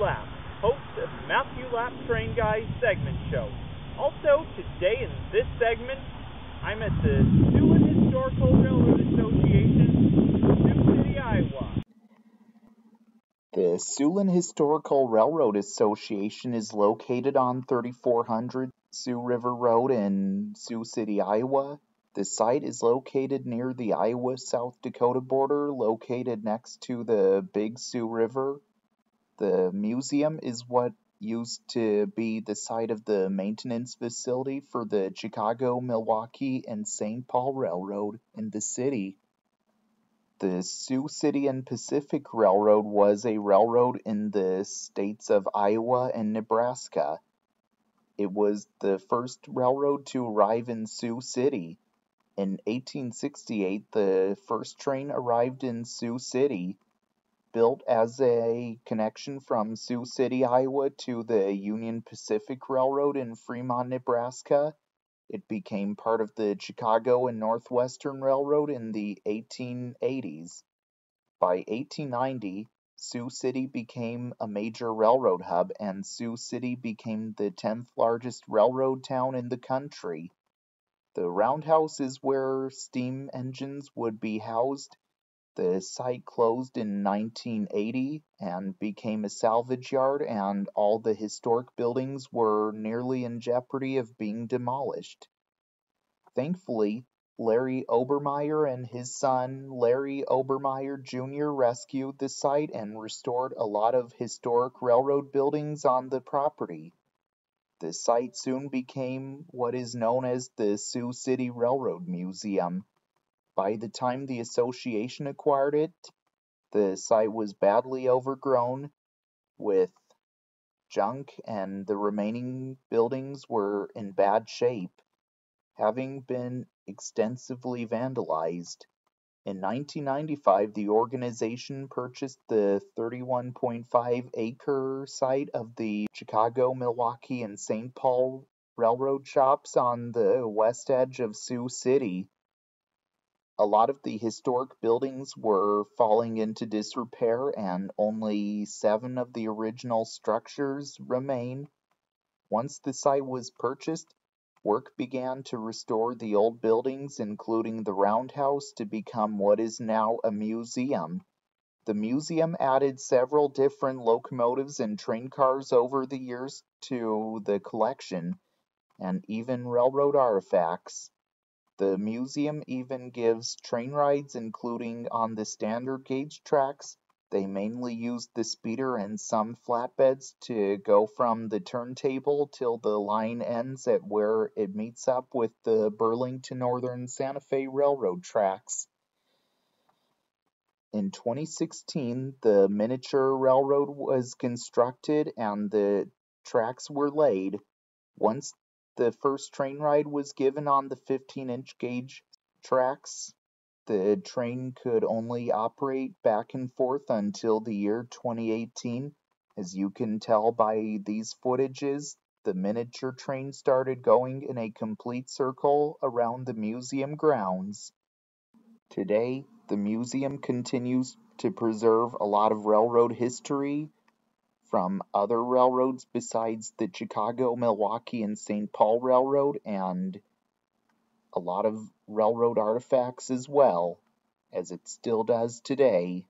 Lapp, host of Matthew Lapp Train Guys segment show. Also, today in this segment, I'm at the Siouxland Historical Railroad Association, Sioux City, Iowa. The Siouxland Historical Railroad Association is located on 3400 Sioux River Road in Sioux City, Iowa. The site is located near the Iowa-South Dakota border, located next to the Big Sioux River. The museum is what used to be the site of the maintenance facility for the Chicago, Milwaukee, and St. Paul Railroad in the city. The Sioux City and Pacific Railroad was a railroad in the states of Iowa and Nebraska. It was the first railroad to arrive in Sioux City. In 1868, the first train arrived in Sioux City, built as a connection from Sioux City, Iowa to the Union Pacific Railroad in Fremont, Nebraska. It became part of the Chicago and Northwestern Railroad in the 1880s. By 1890, Sioux City became a major railroad hub, and Sioux City became the 10th largest railroad town in the country. The roundhouse is where steam engines would be housed. The site closed in 1980 and became a salvage yard, and all the historic buildings were nearly in jeopardy of being demolished. Thankfully, Larry Obermeyer and his son Larry Obermeyer Jr. rescued the site and restored a lot of historic railroad buildings on the property. The site soon became what is known as the Sioux City Railroad Museum. By the time the association acquired it, the site was badly overgrown with junk and the remaining buildings were in bad shape, having been extensively vandalized. In 1995, the organization purchased the 31.5 acre site of the Chicago, Milwaukee, and St. Paul railroad shops on the west edge of Sioux City. A lot of the historic buildings were falling into disrepair, and only seven of the original structures remain. Once the site was purchased, Work began to restore the old buildings, including the roundhouse, to become what is now a museum. The museum added several different locomotives and train cars over the years to the collection, and even railroad artifacts. The museum even gives train rides, including on the standard gauge tracks they mainly used the speeder and some flatbeds to go from the turntable till the line ends at where it meets up with the Burlington Northern Santa Fe Railroad tracks. In 2016, the miniature railroad was constructed and the tracks were laid. Once the first train ride was given on the 15 inch gauge tracks, the train could only operate back and forth until the year 2018. As you can tell by these footages, the miniature train started going in a complete circle around the museum grounds. Today, the museum continues to preserve a lot of railroad history from other railroads besides the Chicago, Milwaukee, and St. Paul Railroad and a lot of railroad artifacts as well, as it still does today.